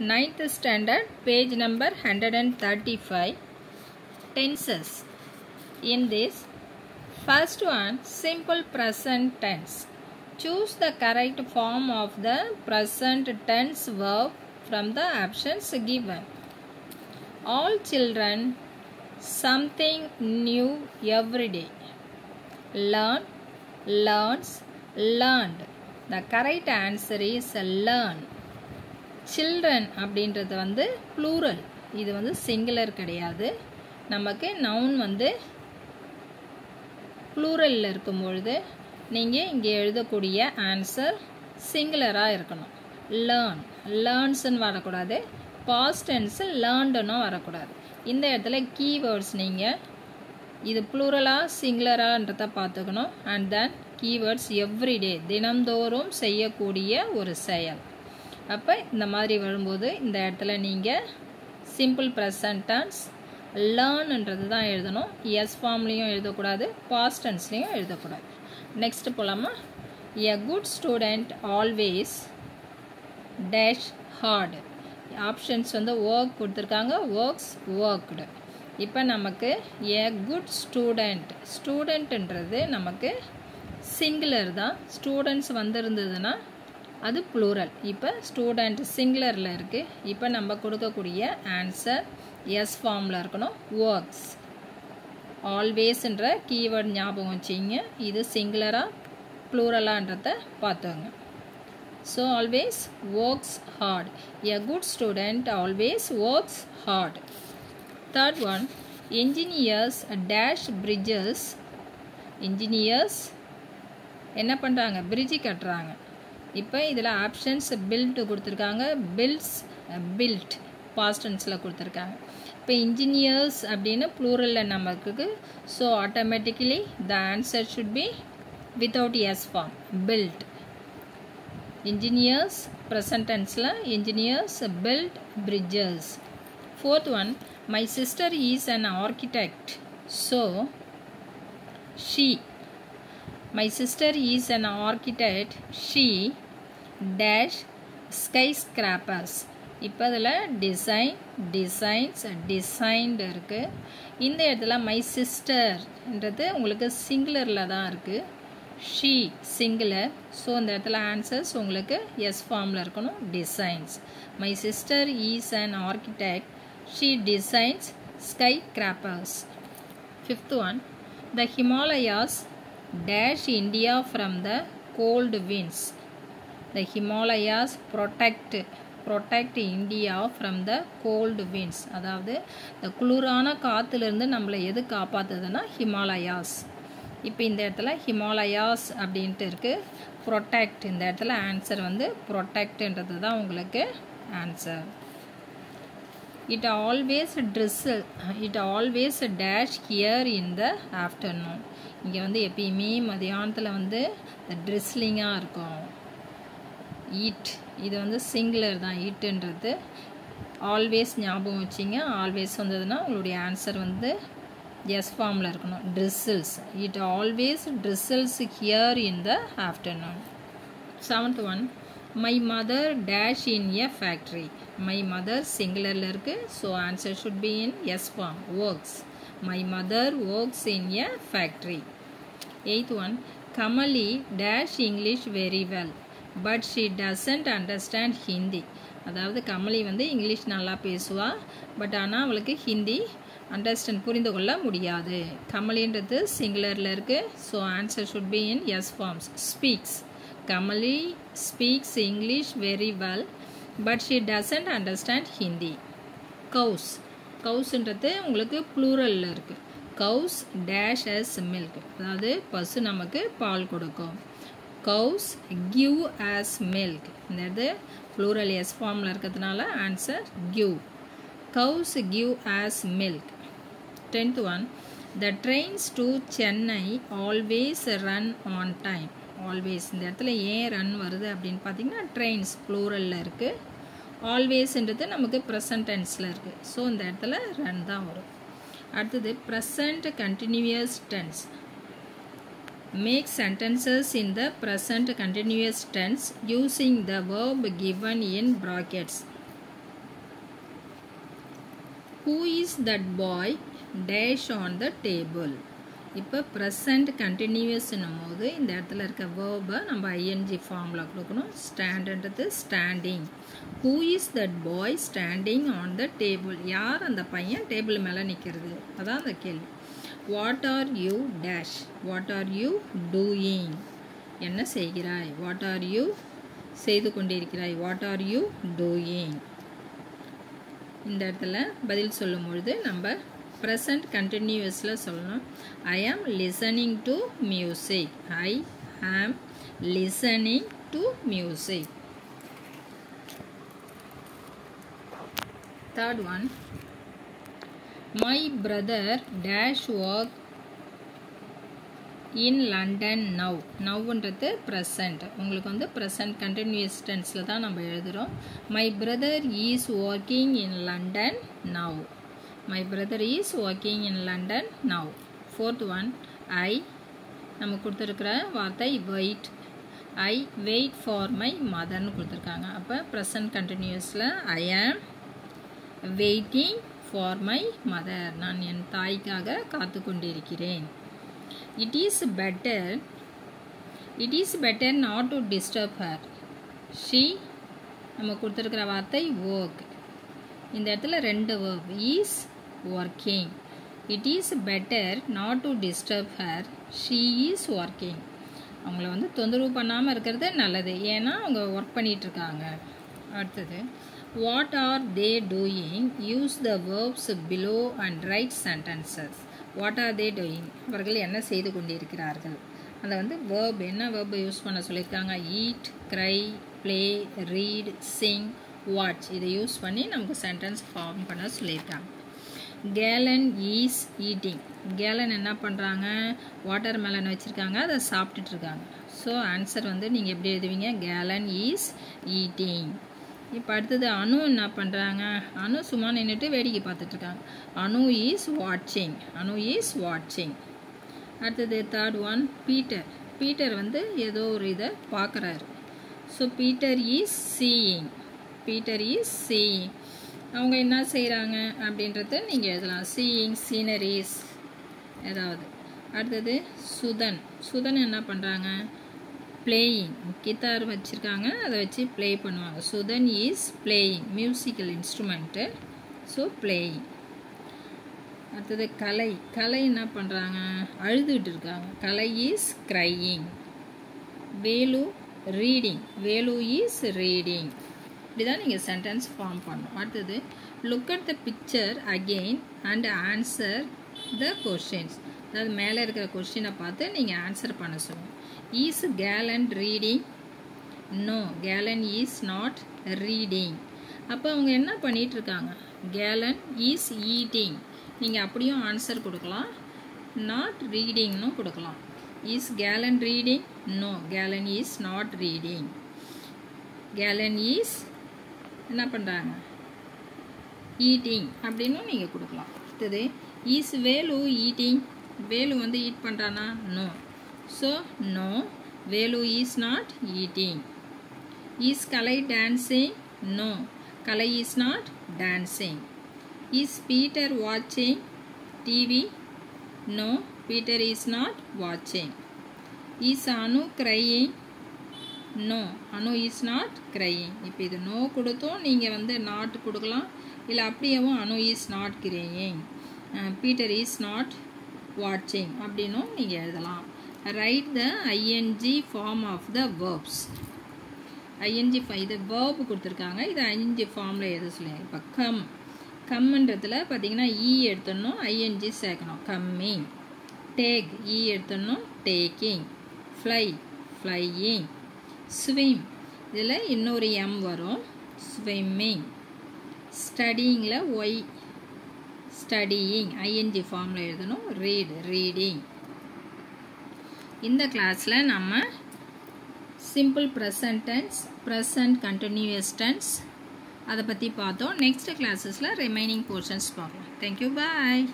ninth standard page number 135 tenses. In this first one simple present tense. Choose the correct form of the present tense verb from the options given. All children something new every day. Learn learns learned. The correct answer is learn children அப்படின்றது வந்து plural இது வந்து singular கிடையாது. நமக்கு noun வந்து ப்ளூரலில் இருக்கும் பொழுது நீங்கள் இங்கே எழுதக்கூடிய ஆன்சர் சிங்குலராக இருக்கணும். லேர்ன் லேர்ன்ஸ்னு வரக்கூடாது. பாஸ்ட் டென்ஸு லேர்ன்டுன்னு வரக்கூடாது. இந்த இடத்துல கீவேர்ட்ஸ் நீங்கள் இது ப்ளூரலாக சிங்குலரான்றதை பார்த்துக்கணும். அண்ட் தென் கீவேர்ட்ஸ் எவ்ரிடே தினந்தோறும் செய்யக்கூடிய ஒரு செயல். அப்போ இந்த மாதிரி வரும்போது இந்த இடத்துல நீங்கள் சிம்பிள் ப்ரெசன்ட் டென்ஸ் லேர்ன்ன்றது தான் எழுதணும். எஸ் ஃபார்ம்லேயும் எழுதக்கூடாது பாஸ்ட் டென்ஸ்லேயும் எழுதக்கூடாது. நெக்ஸ்ட் போகலாமா a good student always dash hard options வந்து ஒர்க் கொடுத்துருக்காங்க ஒர்க்ஸ் ஒர்க்டு இப்போ நமக்கு எ குட் ஸ்டூடெண்ட் ஸ்டூடெண்ட்டுன்றது நமக்கு சிங்குலர் தான். ஸ்டூடெண்ட்ஸ் வந்திருந்ததுன்னா அது ப்ளூரல் இப்போ ஸ்டூடெண்ட் சிங்குலரில் இருக்குது இப்போ நம்ம கொடுக்கக்கூடிய ஆன்சர் எஸ் ஃபார்மில் இருக்கணும். ஒர்க்ஸ் ஆல்வேஸ்ன்ற கீவேர்ட் ஞாபகம் வச்சிங்க. இது சிங்குலராக ப்ளூரலான்றத பார்த்துங்க so always works hard a good student always works hard third one engineers dash bridges engineers என்ன பண்ணுறாங்க பிரிட்ஜி கட்டுறாங்க. இப்போ இதில் ஆப்ஷன்ஸ் பில்ட் கொடுத்துருக்காங்க. பில்ட்ஸ் பில்ட் பாஸ்டன்ஸில் கொடுத்துருக்காங்க. இப்போ இன்ஜினியர்ஸ் அப்படின்னு ப்ளூரலில் நமக்கு so automatically the answer should be without s form build engineers present டென்ஸில் engineers build bridges fourth one my sister is an architect so she my sister is an architect she dash skyscrapers இப்போ இதில் design designs designed இருக்குது இந்த இடத்துல my சிஸ்டர்ன்றது உங்களுக்கு சிங்குலரில் தான் இருக்குது she singular so இந்த இடத்துல ஆன்சர்ஸ் உங்களுக்கு எஸ் ஃபார்மில் இருக்கணும். Designs my sister is and architect she designs skyscrapers fifth one the Himalayas dash India from the cold winds The Himalayas protect protect India from the cold winds அதாவது இந்த குளிரான காற்றுலேருந்து நம்மளை எது காப்பாற்றுதுன்னா ஹிமாலயாஸ் இப்போ இந்த இடத்துல ஹிமாலயாஸ் அப்படின்ட்டு இருக்குது ப்ரொடெக்ட் இந்த இடத்துல ஆன்சர் வந்து ப்ரொடெக்ட்ன்றது தான் உங்களுக்கு answer it always drizzle it always dash here in the afternoon இங்கே வந்து எப்பயுமே மதியானத்தில் வந்து ட்ரெஸ்லிங்காக இருக்கும். ஈட் இது வந்து சிங்குலர் தான் ஈட்டுன்றது ஆல்வேஸ் ஞாபகம் வச்சிங்க. ஆல்வேஸ் வந்ததுன்னா உங்களுடைய ஆன்சர் வந்து எஸ் ஃபார்மில் இருக்கணும். Drizzles it always drizzles here in the afternoon seventh one my mother dash in a factory my mother சிங்குலரில் இருக்குது so answer should be in s form works my mother works in a factory eighth one Kamali dash English very well but she doesn't understand Hindi அதாவது கமலி வந்து English நல்லா பேசுவாள் but ஆனால் அவளுக்கு Hindi understand புரிந்து கொள்ள முடியாது. கமலின்றது சிங்குலரில் இருக்குது so answer should be in s forms speaks Kamali speaks English very well but she doesn't understand Hindi cows கவுஸ்ன்றது உங்களுக்கு ப்ளூரலில் இருக்குது கவுஸ் டேஷ் எஸ் மில்க் அதாவது பசு நமக்கு பால் கொடுக்கும். கவுஸ் கிவ் ஆஸ் மில்க் இந்த இது ப்ளூரல் எஸ் ஃபார்மில் இருக்கிறதுனால answer give cows give us milk tenth one the trains to Chennai always run on time always இந்த இடத்துல ஏன் ரன் வருது அப்படின்னு பார்த்தீங்கன்னா ட்ரெயின்ஸ் ப்ளூரலில் இருக்குது ஆல்வேஸ்ன்றது நமக்கு ப்ரெசன்ட் டென்ஸில் இருக்குது ஸோ இந்த இடத்துல ரன் தான் வரும். அடுத்தது present continuous tense Make sentences in the present continuous tense using the verb given in brackets. Who is that boy dash on the table இப்போ ப்ரெசண்ட் கண்டினியூஸ்னும் போது இந்த இடத்துல இருக்க வேர்பை நம்ம ஐஎன்ஜி ஃபார்மில் கொடுக்கணும். ஸ்டாண்டுன்றது standing who is that boy standing on the table யார் அந்த பையன் டேபிள் மேலே நிற்கிறது அதான் அந்த கேள்வி. What are you dash what are you doing என்ன செய்கிறாய்? வாட் ஆர் யூ செய்து கொண்டிருக்கிறாய்? வாட் ஆர் யூ டூயிங் இந்த இடத்துல பதில் சொல்லும் பொழுது நம்ம ப்ரெசண்ட் கண்டினியூஸில் சொல்லணும். ஐ am listening to music I am listening to music third one my brother dash work in London now நவ்ன்றது present உங்களுக்கு வந்து ப்ரெசண்ட் கண்டினியூஸ் டென்ஸில் தான் நம்ம எழுதுகிறோம் my brother is working in London now my brother is working in London now fourth one I நம்ம கொடுத்துருக்குற வார்த்தை wait I wait for my மதர்னு கொடுத்துருக்காங்க. அப்போ ப்ரெசன்ட் கண்டினியூஸில் ஐ ஆம் வெயிட்டிங் ஃபார் மை மதர். நான் என் தாய்க்காக காத்து கொண்டிருக்கிறேன் it is better it is better not to disturb her she நம்ம கொடுத்துருக்கிற வார்த்தை ஒர்க் இந்த இடத்துல ரெண்டு verb is working it is better not to disturb her she is working அவங்கள வந்து தொந்தரவு பண்ணாமல் இருக்கிறது நல்லது. ஏன்னா அவங்க ஒர்க் பண்ணிகிட்ருக்காங்க அடுத்தது what are they doing use the verbs below and write sentences what are they doing அவர்கள் என்ன செய்து கொண்டிருக்கிறார்கள்? அந்த வந்து வேர்ப் என்ன வேர்பை யூஸ் பண்ண சொல்லியிருக்காங்க? Eat cry play read sing watch இதை யூஸ் பண்ணி நமக்கு சென்டென்ஸ் ஃபார்ம் பண்ண சொல்லியிருக்காங்க. கேலன் ஈஸ் ஈட்டிங் கேலன் என்ன பண்ணுறாங்க வாட்டர் மெலன் வச்சுருக்காங்க. அதை சாப்பிட்டுட்ருக்காங்க ஸோ ஆன்சர் வந்து நீங்கள் எப்படி எழுதுவீங்க? கேலன் ஈஸ் ஈட்டிங் இப்போ அடுத்தது அணு என்ன பண்ணுறாங்க அணு சும்மா நின்றுட்டு வேடிக்கை பார்த்துட்ருக்காங்க அணு இஸ் வாட்சிங் அணு இஸ் வாட்சிங் அடுத்தது தேர்ட் ஒன் பீட்டர் பீட்டர் வந்து ஏதோ ஒரு இதை பார்க்குறாரு. So Peter is seeing Peter is seeing அவங்க என்ன செய்கிறாங்க அப்படின்றத நீங்கள் எழுதலாம். சீயிங் சீனரிஸ் ஏதாவது. அடுத்தது சுதன். சுதன் என்ன பண்ணுறாங்க பிளேயிங் கித்தார் வச்சுருக்காங்க. அதை வச்சு ப்ளே பண்ணுவாங்க. Sudhan is playing musical instrument so playing அடுத்தது கலை. கலை என்ன பண்ணுறாங்க அழுதுகிட்டு இருக்காங்க. Kalai is crying Velu reading Velu is reading இப்படி தான் நீங்கள் சென்டென்ஸ் ஃபார்ம் பண்ணணும். அடுத்தது look at the picture again and answer the questions அதாவது மேலே இருக்கிற கொஷினை பார்த்து நீங்கள் ஆன்சர் பண்ண சொல்லுங்கள் is Galen reading no Galen is not reading அப்போ அவங்க என்ன பண்ணிகிட்டு இருக்காங்க? கேலன் இஸ் ஈட்டிங் நீங்கள் அப்படியும் ஆன்சர் கொடுக்கலாம். நாட் ரீடிங்னு கொடுக்கலாம். Is Galen reading no Galen is not reading Galen is என்ன பண்ணுறாங்க ஈட்டிங் அப்படின்னும் நீங்கள் கொடுக்கலாம். அடுத்தது இஸ் வேலு ஈட்டிங் வேலு வந்து ஈட் பண்ணுறானா no so no Velu is not eating is Kalai dancing no Kalai is not dancing is Peter வாட்சிங் TV no Peter is not வாட்சிங் is Anu crying no Anu is not crying இப்போ இது no கொடுத்தும். நீங்கள் வந்து not கொடுக்கலாம். இல்லை அப்படியேவும் Anu is not crying Peter is not வாட்சிங் அப்படின்னும் நீங்கள் எழுதலாம். Write the ING form of the verbs. ING இது verb கொடுத்துருக்காங்க. இது ஐஎன்ஜி ஃபார்மில் எழுத சொல்லி இப்போ கம். கம்ன்றதுல பார்த்தீங்கன்னா இ e எடுத்துடணும் ஐஎன்ஜி சேர்க்கணும். கம்மிங் டேக் இ எடுத்துடணும் டேக்கிங் ஃப்ளை ஃப்ளையிங் ஸ்விம் இதில் இன்னொரு எம் வரும். ஸ்விம்மிங் ஸ்டடிங்கில் ஒய் ஸ்டடியிங் ஐஎன்ஜி ஃபார்மில் எழுதணும். ரீட் ரீடிங் இந்த கிளாஸில் நம்ம simple present tense present continuous tense அதை பற்றி பார்த்தோம். நெக்ஸ்ட் கிளாஸஸில் ரிமைனிங் போர்ஷன்ஸ் பார்க்கலாம். Thank you bye